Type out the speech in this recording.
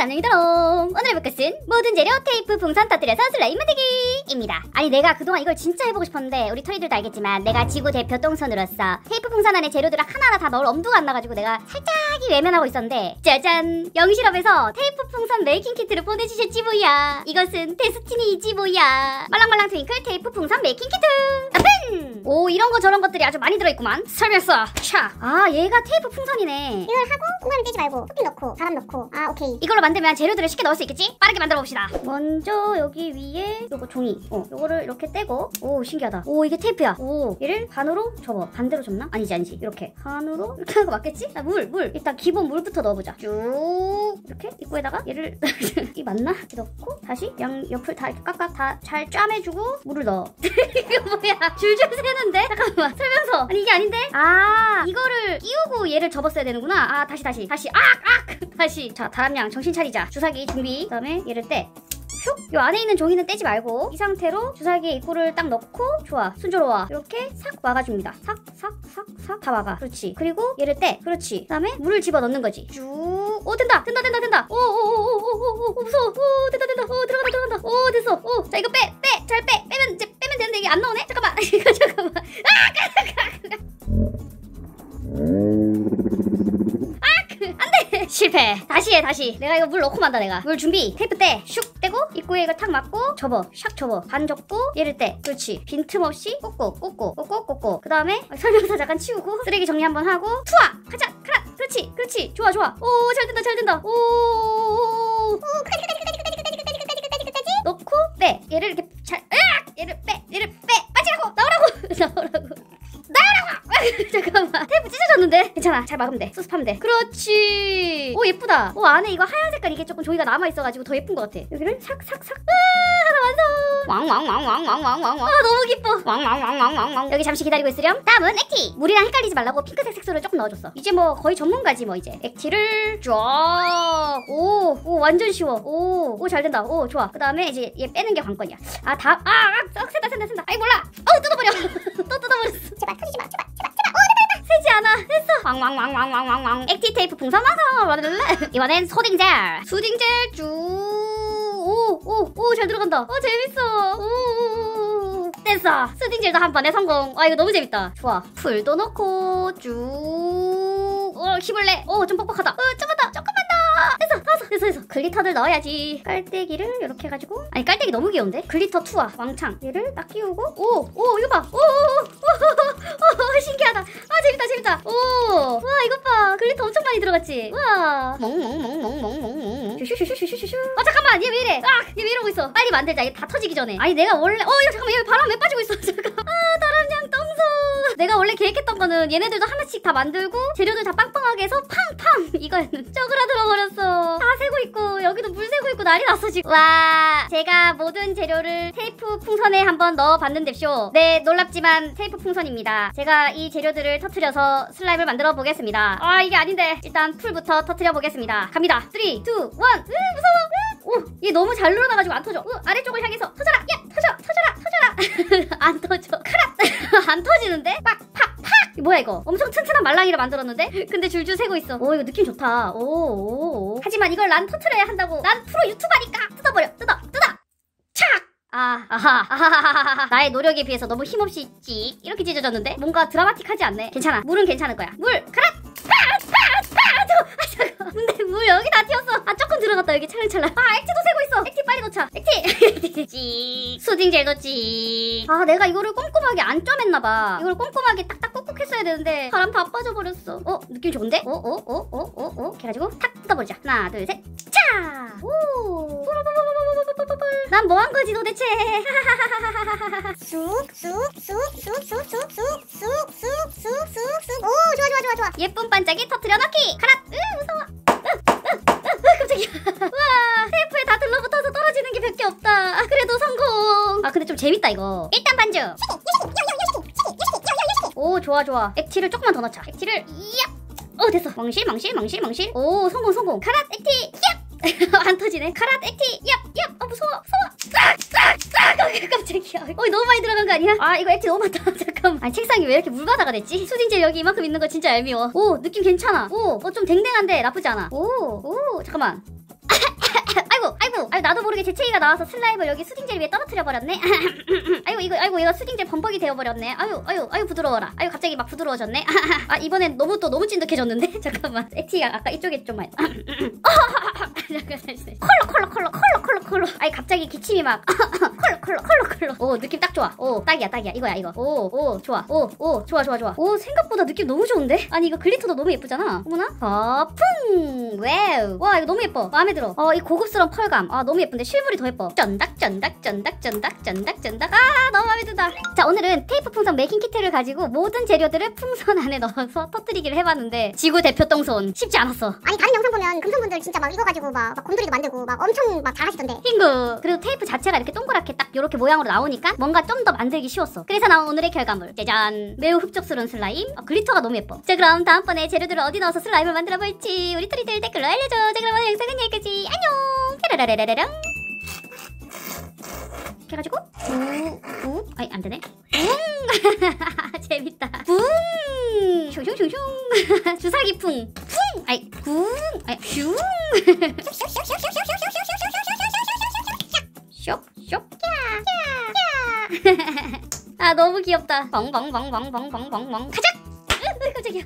안녕히다롱. 오늘 해볼 것은 모든 재료 테이프 풍선 터뜨려서 슬라임 만들기 입니다. 아니 내가 그동안 이걸 진짜 해보고 싶었는데 우리 토리들도 알겠지만 내가 지구 대표 똥손으로서 테이프 풍선 안에 재료들을 하나하나 다 넣을 엄두가 안 나가지고 내가 살짝이 외면하고 있었는데 짜잔! 영실업에서 테이프 풍선 making kit를 보내주셨지 뭐야. 이것은 destiny이지 뭐야. 말랑말랑 twinkle 테이프 풍선 making kit. open! 오 이런 거 저런 것들이 아주 많이 들어있구만. 설명서! 샤아 얘가 테이프 풍선이네. 이걸 하고 공간을 떼지 말고 토핑 넣고 바람 넣고. 아 오케이. 이걸로 만들면 재료들을 쉽게 넣을 수 있겠지? 빠르게 만들어 봅시다. 먼저 여기 위에 요거 종이. 어, 요거를 이렇게 떼고. 오, 신기하다. 오, 이게 테이프야. 오, 얘를 반으로 접어. 반대로 접나? 아니지, 아니지. 이렇게. 반으로 이렇게 하는 거 맞겠지? 나 물, 물. 일단 기본 물부터 넣어보자. 쭉 이렇게 입구에다가 얘를 이 맞나? 이렇게 넣고 다시 양 옆을 다 이렇게 깍깍 다잘 짜매주고 물을 넣어. 이거 뭐야? 줄줄 새는데? 잠깐만. 설명서. 아니 이게 아닌데? 아, 이거를 끼우고 얘를 접었어야 되는구나. 아, 다시 다시 다시. 악, 악. 다시. 자, 다람양 정신 차리자. 주사기 준비. 그 다음에 얘를 떼. 슉! 요 안에 있는 종이는 떼지 말고 이 상태로 주사기에 입구를 딱 넣고 좋아. 순조로워 이렇게 싹 막아줍니다. 싹 싹 싹 싹 다 막아. 그렇지. 그리고 얘를 떼. 그렇지. 그 다음에 물을 집어넣는 거지. 쭉오 된다! 된다 된다 된다! 오오오오오오 무서워. 오 된다 된다 오 들어간다 들어간다. 오 됐어. 오자 이거 빼 빼! 잘 빼! 빼면 이제 빼면 되는데 이게 안 나오네? 잠깐만. 이거 잠깐만 실패. 다시 해 다시. 내가 이거 물 넣고 만다 내가. 물 준비. 테이프 떼슉 떼고 입구에 이거 탁 맞고 접어. 샥 접어. 반 접고 얘를 떼. 그렇지. 빈틈없이 꽂고 꽂고 꽂고 꽂고. 그 다음에 어, 설명서 잠깐 치우고 쓰레기 정리 한번 하고 투하! 가자! 가라! 그렇지! 그렇지! 좋아 좋아. 오 잘 된다 잘 된다. 오오오오오. 넣고 빼 얘를 이렇게 잘 잘 막으면 돼 수습하면 돼 그렇지 오 예쁘다 오 안에 이거 하얀 색깔 이게 조금 조이가 남아있어가지고 더 예쁜 것 같아 여기를 샥샥샥 으 하나 완성 왕왕왕왕왕왕왕왕 아 너무 기뻐 왕왕왕왕왕왕 여기 잠시 기다리고 있으렴 다음은 액티 물이랑 헷갈리지 말라고 핑크색 색소를 조금 넣어줬어 이제 뭐 거의 전문가지 뭐 이제 액티를 쫙오오 오, 완전 쉬워 오오 잘 된다 오 좋아 그 다음에 이제 얘 빼는 게 관건이야 아다아 아, 아, 센다 센다 센다 아이 몰라 어우 뜯어버려 또 뜯어버렸어 제발 터지지 마 제발 왕왕왕왕왕왕왕. 액티 테이프 풍선 와서. 이번엔 소딩젤. 소딩젤 쭉. 오, 오, 오, 잘 들어간다. 어, 재밌어. 오. 됐어. 소딩젤도 한 번에 성공. 아, 이거 너무 재밌다. 좋아. 풀도 넣고 쭉. 어, 힘을 내. 어, 좀 뻑뻑하다. 어, 좀만 더. 됐어. 글리터들 넣어야지. 깔때기를 이렇게 해가지고. 아니, 깔때기 너무 귀여운데? 글리터 투하, 왕창. 얘를 딱 끼우고. 오, 오, 이거 봐. 오, 오, 오, 오, 오, 신기하다. 아, 재밌다, 재밌다. 오, 와, 이것 봐. 글리터 엄청 많이 들어갔지? 와. 멍멍멍멍멍멍멍. 슈슈슈슈슈슈슈. 어, 잠깐만. 얘 왜 이래? 아, 얘 왜 이러고 있어? 빨리 만들자. 얘 다 터지기 전에. 아니, 내가 원래, 어, 야, 잠깐만. 얘 바람 왜 빠지고 있어? 잠깐. 똥손. 내가 원래 계획했던 거는 얘네들도 하나씩 다 만들고 재료들 다 빵빵하게 해서 팡팡 이거였는데 쪼그라들어 버렸어. 다 새고 있고 여기도 물 새고 있고 난리 났어 지금. 와 제가 모든 재료를 테이프 풍선에 한번 넣어봤는데쇼. 네 놀랍지만 테이프 풍선입니다. 제가 이 재료들을 터트려서 슬라임을 만들어 보겠습니다. 아 이게 아닌데 일단 풀부터 터트려 보겠습니다. 갑니다. 3, 2, 1. 으 무서워. 오, 얘 너무 잘 늘어나가지고 안 터져. 으, 아래쪽을 향해서 터져라. 야, 터져, 터져라, 터져라. 안 터져. 가라. 안 터지는데? 빡, 팍, 팍. 뭐야 이거? 엄청 튼튼한 말랑이를 만들었는데? 근데 줄줄 새고 있어. 오, 이거 느낌 좋다. 오, 오, 오. 하지만 이걸 난 터트려야 한다고. 난 프로 유튜버니까. 뜯어버려. 뜯어, 뜯어. 착. 아, 아하, 아하하하하. 나의 노력에 비해서 너무 힘없이 찍 이렇게 찢어졌는데 뭔가 드라마틱하지 않네. 괜찮아. 물은 괜찮을 거야. 물, 가라. 파, 파, 파. 저, 아, 잠깐. 근데 물 여기 다 튀었어. 아, 조금 들어갔다. 여기 찰랑찰랑. 아, 액티도 새고 넣자. 액티. 찍. 수딩 젤도 찍. 아, 내가 이거를 꼼꼼하게 안 쪼맸나봐. 이걸 꼼꼼하게 딱딱 꾹꾹 했어야 되는데 바람 다 빠져버렸어. 어, 느낌 좋은데? 어, 어, 어, 어, 어, 어. 이렇게 해가지고 탁 뜯어보자. 하나, 둘, 셋. 차. 오. 난 뭐 한 거지 도대체? 쑥쑥쑥쑥쑥쑥쑥쑥쑥쑥쑥쑥 오 좋아 좋아 좋아 좋아 예쁜 반짝이 터트려 넣기. 가라. 으, 무서워. 재밌다 이거. 일단 반주. 오, 좋아 좋아. 액티를 조금만 더 넣자. 액티를 이야. 어, 됐어. 멍실 멍실 멍실 멍실. 오, 성공 성공. 가랏 액티. 얍. 안 터지네. 카랏 액티. 얍, 얍. 아, 무서워. 무서워. 어, 깜짝이야. 어, 너무 많이 들어간 거 아니야? 아, 이거 액티 너무 많다. 잠깐만. 아니, 책상이 왜 이렇게 물바다가 됐지? 수딩젤 여기 이만큼 있는 거 진짜 얄미워. 오, 느낌 괜찮아. 오, 어, 좀 댕댕한데 나쁘지 않아. 오, 오, 잠깐만. 아유 나도 모르게 재채기가 나와서 슬라임을 여기 수딩젤 위에 떨어뜨려 버렸네. 아이고 이거 아이고 이거 수딩젤 범벅이 되어 버렸네. 아유 아유 아유 부드러워라. 아유 갑자기 막 부드러워졌네. 아 이번엔 너무 또 너무 찐득해졌는데. 잠깐만. 액티가 아까 이쪽에 좀 많이. 콜록 콜록 콜록 콜록 콜록 콜록. 아니 갑자기 기침이 막 콜록 콜록 콜록 콜록. 오 느낌 딱 좋아. 오 딱이야 딱이야 이거야 이거. 오오 좋아. 오오 좋아 좋아 좋아. 오 생각보다 느낌 너무 좋은데? 아니 이거 글리터도 너무 예쁘잖아. 어머나. 바풍. 와우. 와 이거 너무 예뻐. 마음에 들어. 어 이 고급스러운 펄감. 아 너무 예쁜데 실물이 더 예뻐. 쩐닥 쩐닥 쩐닥 쩐닥 쩐닥 쩐닥. 아 너무 마음에 든다. 자 오늘은 테이프 풍선 메이킹 키트를 가지고 모든 재료들을 풍선 안에 넣어서 터뜨리기를 해봤는데 지구 대표 똥손 쉽지 않았어. 아니 다른 영상 보면 금손분들 진짜 막 이거 가지고 막, 막 곰돌이도 만들고 막 엄청 막 잘하시던데. 핑구 그리고 테이프 자체가 이렇게 동그랗게 딱 이렇게 모양으로 나오니까 뭔가 좀 더 만들기 쉬웠어. 그래서 나온 오늘의 결과물. 짜잔. 매우 흡족스러운 슬라임. 아, 글리터가 너무 예뻐. 자 그럼 다음번에 재료들을 어디 넣어서 슬라임을 만들어 볼지 우리 토리들 댓글로 알려줘. 자 그럼 오늘 영상은 여기까지. 안녕. 뾰라라라라랑. 이렇게 해가지고. 우우 아이 안되네. 붕. 재밌다. 붕. 슝슝슝슝. 주사기 풍 풍! 아이 궁 아이 슝 쇽쇽. 아 너무 귀엽다. 벙벙벙벙벙벙벙 가자! 으 깜짝이야